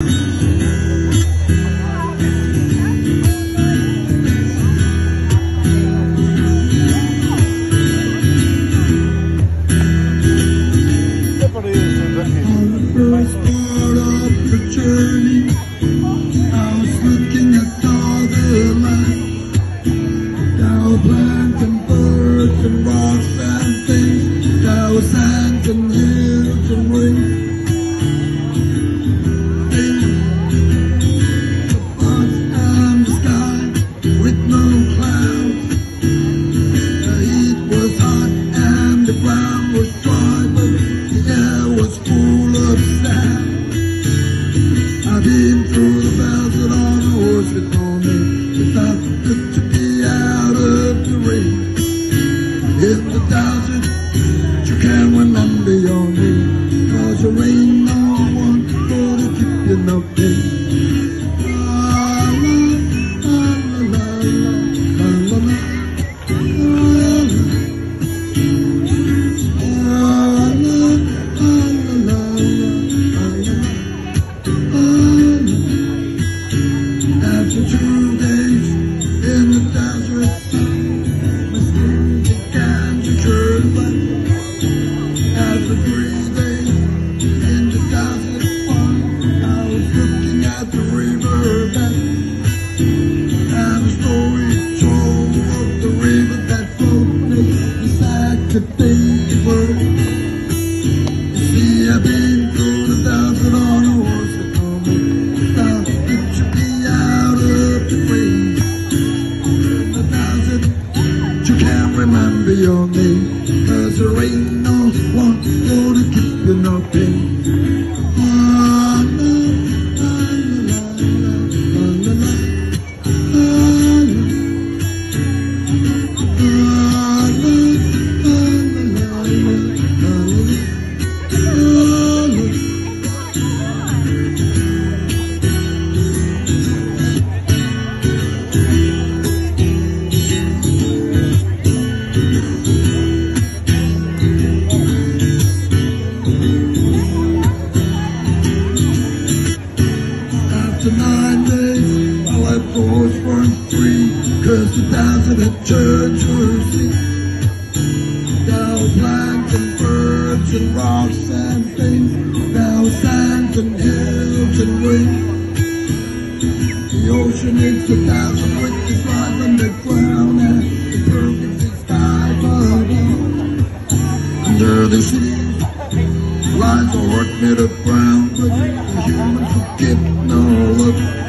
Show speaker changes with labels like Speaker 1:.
Speaker 1: you. riding through the thousand on a horse with no name. She found some to be out of the rain. It's a thousand, you can win under your name. Cause there ain't no one for to keep you nothing. remember your name. Cause there ain't no one gonna keep you nothing down to the church woozy. No plants and birds and rocks and things. No sands and hills and winds. The ocean is the thousand with the live on the ground and the perfect is tied Under the sea lies a work made of brown, but the humans will get no look.